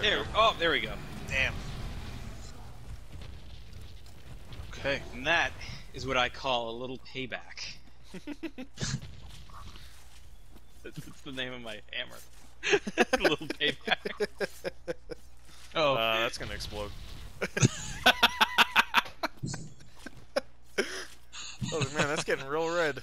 There. Oh, there we go. Damn. Okay. And that is what I call a little payback. That's the name of my hammer. little payback. Oh, Uh, that's gonna explode. oh man, that's getting real red.